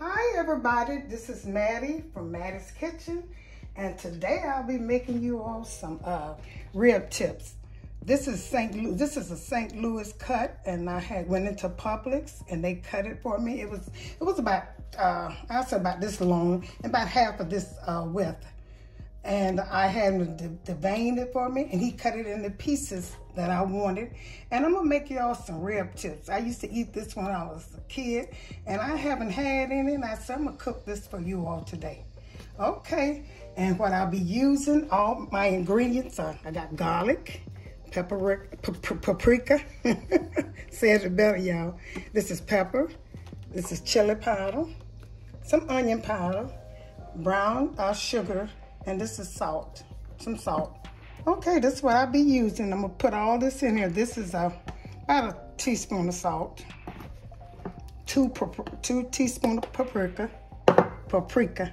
Hi everybody, this is Mattie from Mattie's Kitchen and today I'll be making you all some uh, rib tips. This is St. Louis, this is a St. Louis cut and I had went into Publix and they cut it for me. It was it was about uh, I say about this long and about half of this uh, width and I had him vein it for me and he cut it into pieces that I wanted. And I'm gonna make y'all some rib tips. I used to eat this when I was a kid and I haven't had any and I said I'm gonna cook this for you all today. Okay, and what I'll be using, all my ingredients are, I got garlic, pepper, paprika, says it better y'all. This is pepper, this is chili powder, some onion powder, brown uh, sugar, and this is salt, some salt. Okay, this is what I'll be using. I'm gonna put all this in here. This is a, about a teaspoon of salt, two, two teaspoons of paprika, paprika,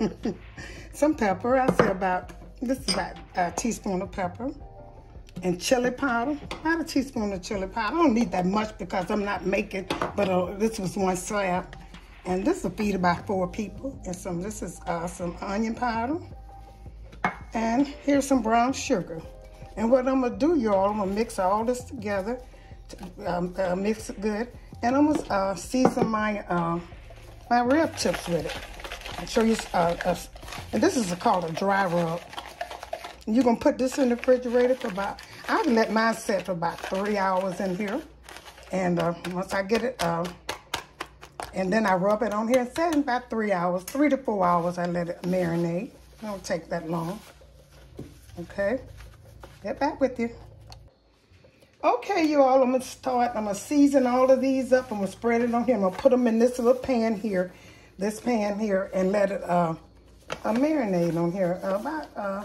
some pepper. I say about, this is about a teaspoon of pepper, and chili powder, about a teaspoon of chili powder. I don't need that much because I'm not making, but uh, this was one slab. And this will feed about four people. And some, this is uh, some onion powder, and here's some brown sugar. And what I'm gonna do, y'all, I'm gonna mix all this together, to, um, uh, mix it good. And I'm gonna uh, season my uh, my rib tips with it. I'll show you, uh, and this is called a dry rub. And you're gonna put this in the refrigerator for about, I've let mine set for about three hours in here. And uh, once I get it, uh, and then I rub it on here and set in about three hours, three to four hours, I let it marinate. It don't take that long. Okay, get back with you. Okay, you all, I'm gonna start, I'm gonna season all of these up. I'm gonna spread it on here. I'm gonna put them in this little pan here, this pan here, and let it uh, uh marinate on here. Uh, about, uh,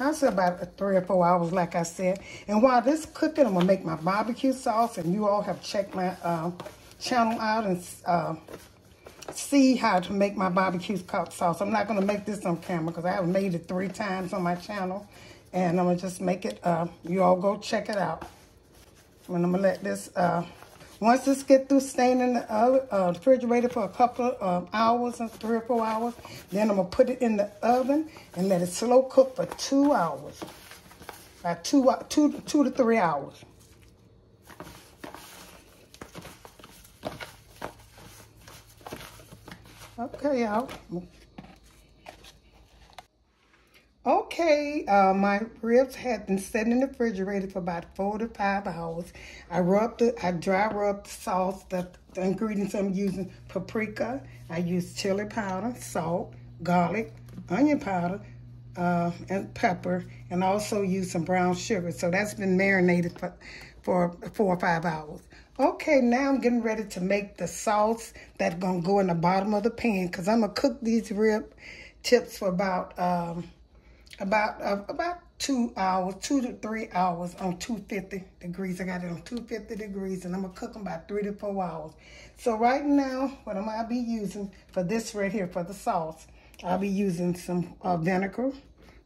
I'll say about three or four hours, like I said. And while this cooking, I'm gonna make my barbecue sauce, and you all have checked my uh, channel out and uh, see how to make my barbecue sauce. I'm not going to make this on camera because I have made it three times on my channel. And I'm going to just make it, uh, you all go check it out. And I'm going to let this, uh, once this get through staying in the uh, refrigerator for a couple of hours, three or four hours, then I'm going to put it in the oven and let it slow cook for two hours. About two, two, two to three hours. Okay, y'all. Okay, uh, my ribs had been sitting in the refrigerator for about four to five hours. I rubbed it, I dry rubbed the sauce, the, the ingredients I'm using, paprika, I used chili powder, salt, garlic, onion powder, uh, and pepper, and also used some brown sugar. So that's been marinated for, for four or five hours. Okay, now I'm getting ready to make the sauce that's going to go in the bottom of the pan because I'm going to cook these rib tips for about um, about uh, about two hours, two to three hours on 250 degrees. I got it on 250 degrees and I'm going to cook them about three to four hours. So right now, what going to be using for this right here, for the sauce, I'll be using some uh, vinegar,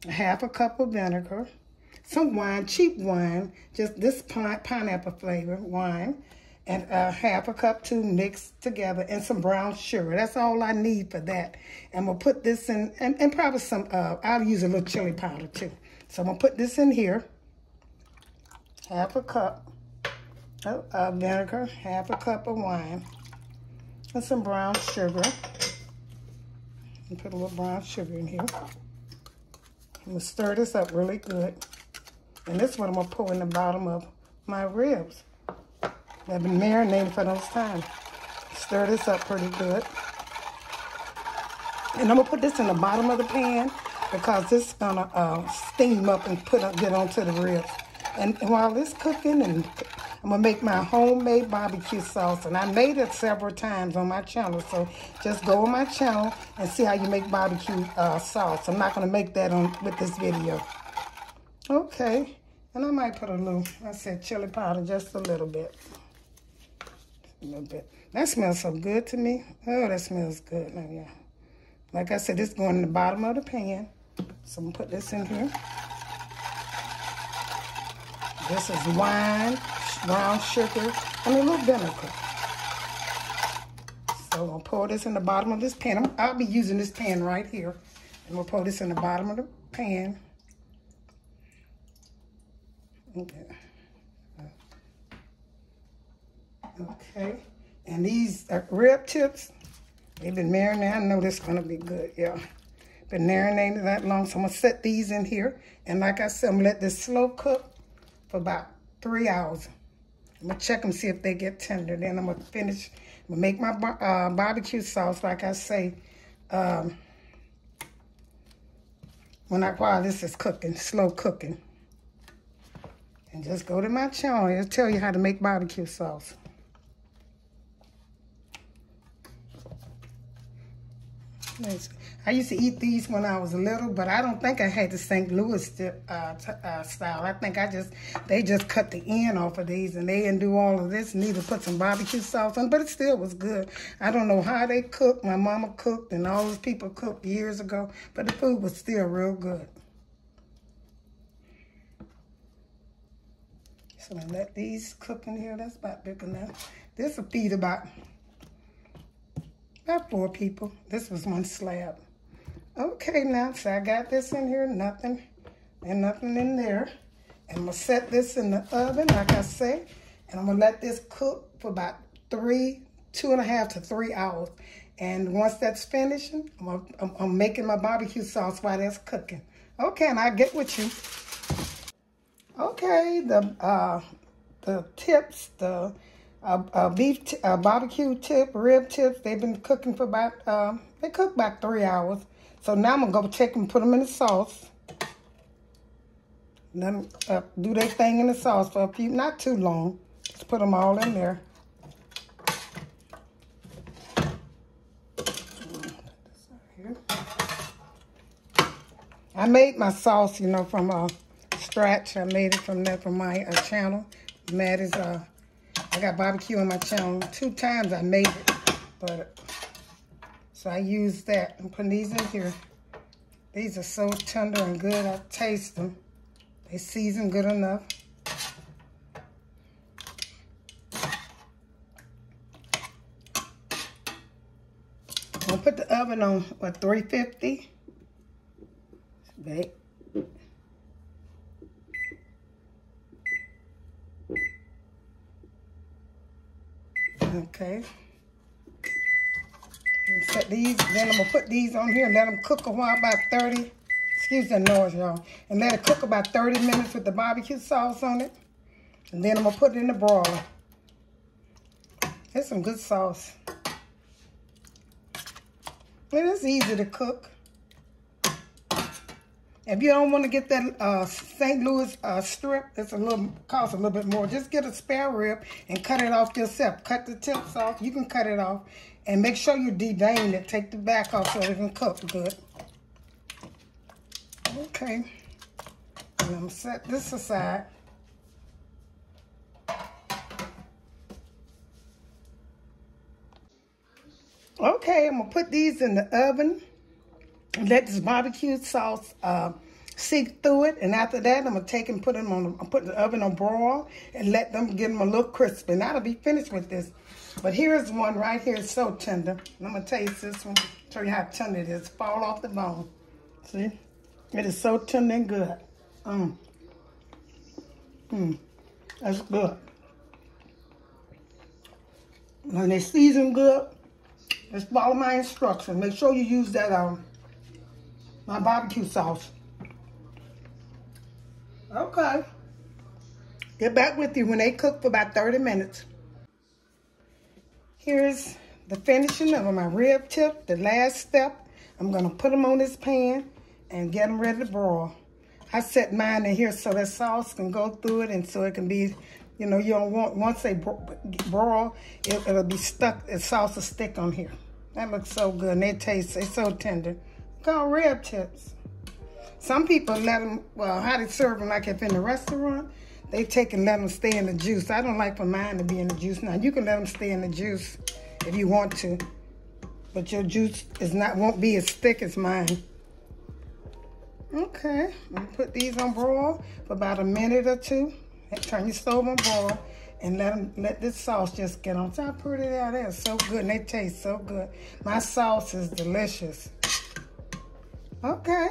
half a cup of vinegar, some wine, cheap wine, just this pineapple flavor wine, and a half a cup to mix together and some brown sugar. That's all I need for that. And we'll put this in, and, and probably some, uh, I'll use a little chili powder too. So I'm gonna put this in here, half a cup of uh, vinegar, half a cup of wine, and some brown sugar. And put a little brown sugar in here. I'm gonna stir this up really good. And this one I'm gonna pour in the bottom of my ribs. They've been marinating for those times. Stir this up pretty good. And I'm gonna put this in the bottom of the pan because this is gonna uh, steam up and put up, get onto the ribs. And, while this cooking, and I'm gonna make my homemade barbecue sauce. And I made it several times on my channel. So just go on my channel and see how you make barbecue uh, sauce. I'm not gonna make that on with this video. Okay, and I might put a little, I said chili powder, just a little bit little bit. That smells so good to me. Oh, that smells good. Now, yeah. Like I said, this going in the bottom of the pan. So I'm going to put this in here. This is wine, brown sugar, and a little vinegar. So I'm gonna pour this in the bottom of this pan. i will be using this pan right here. And we'll pour this in the bottom of the pan. Okay. Okay. And these rib tips, they've been marinating. I know this is gonna be good, yeah. Been marinating that long, so I'm gonna set these in here. And like I said, I'm gonna let this slow cook for about three hours. I'm gonna check them, see if they get tender. Then I'm gonna finish, I'm gonna make my uh, barbecue sauce, like I say, um, when I, while this is cooking, slow cooking. And just go to my channel, it'll tell you how to make barbecue sauce. I used to eat these when I was little, but I don't think I had the St. Louis uh, uh, style. I think I just, they just cut the end off of these and they didn't do all of this, and either put some barbecue sauce on, but it still was good. I don't know how they cooked. My mama cooked and all those people cooked years ago, but the food was still real good. So I let these cook in here. That's about big enough. This will feed about about four people. This was one slab. Okay, now, so I got this in here, nothing, and nothing in there. And I'm gonna set this in the oven, like I say, and I'm gonna let this cook for about three, two and a half to three hours. And once that's finishing, I'm, I'm, I'm making my barbecue sauce while that's cooking. Okay, and I'll get with you. Okay, the uh, the tips, the uh, uh, beef, uh, barbecue tip, rib tips. They've been cooking for about, uh, they cook about three hours. So now I'm going to go take them put them in the sauce. Let them uh, do their thing in the sauce for a few, not too long. Just put them all in there. I made my sauce, you know, from a uh, scratch. I made it from there from my uh, channel. Mattie's uh, I got barbecue on my channel. Two times I made it, but so I used that. I'm putting these in here. These are so tender and good. I taste them. They season good enough. I'm gonna put the oven on what 350. Bake. Okay. set these, then I'm to put these on here and let them cook a while, about 30, excuse the noise, y'all, and let it cook about 30 minutes with the barbecue sauce on it. And then I'm to put it in the broiler. It's some good sauce. And It is easy to cook. If you don't want to get that uh, St. Louis uh, strip, it's a little cost a little bit more. Just get a spare rib and cut it off yourself. Cut the tips off. You can cut it off. And make sure you devein it. Take the back off so it can cook good. Okay. And I'm gonna set this aside. Okay, I'm to put these in the oven let this barbecue sauce uh, seep through it. And after that, I'm going to take and put them on, I'm put the oven on broil and let them get them a little crispy. And that'll be finished with this. But here's one right here. It's so tender. And I'm going to taste this one. Show you how tender it is. Fall off the bone. See? It is so tender and good. Mmm. Mmm. That's good. When they season good, just follow my instructions. Make sure you use that um, my barbecue sauce. Okay. Get back with you when they cook for about 30 minutes. Here's the finishing of my rib tip, the last step. I'm to put them on this pan and get them ready to broil. I set mine in here so that sauce can go through it and so it can be, you know, you don't want, once they broil, it, will be stuck, the sauce will stick on here. That looks so good and they taste, it's so tender called rib tips. Some people let them, well, how they serve them, like if in the restaurant, they take and let them stay in the juice. I don't like for mine to be in the juice. Now, you can let them stay in the juice if you want to, but your juice is not won't be as thick as mine. Okay, I'm put these on broil for about a minute or two. Turn your stove on broil. and let them let this sauce just get on top. Pretty out there, so good, and they taste so good. My sauce is delicious. Okay.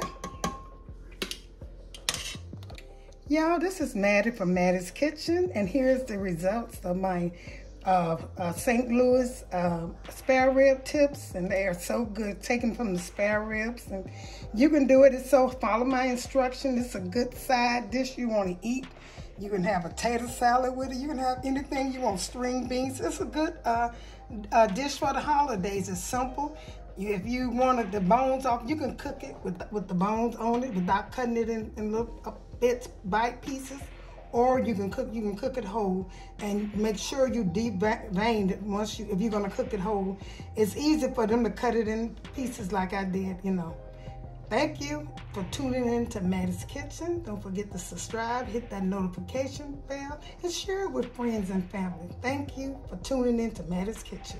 Y'all, this is Mattie from Mattie's Kitchen, and here's the results of my uh, uh, St. Louis uh, spare rib tips, and they are so good, taken from the spare ribs. And you can do it. It's so follow my instruction. It's a good side dish you want to eat. You can have a potato salad with it. You can have anything you want, string beans. It's a good uh, uh, dish for the holidays. It's simple. If you wanted the bones off, you can cook it with, with the bones on it without cutting it in, in little uh, bits, bite pieces. Or you can cook you can cook it whole and make sure you devein it. Once you if you're gonna cook it whole it's easy for them to cut it in pieces like I did you know. Thank you for tuning in to Mattie's Kitchen. Don't forget to subscribe hit that notification bell and share it with friends and family. Thank you for tuning in to Mattie's Kitchen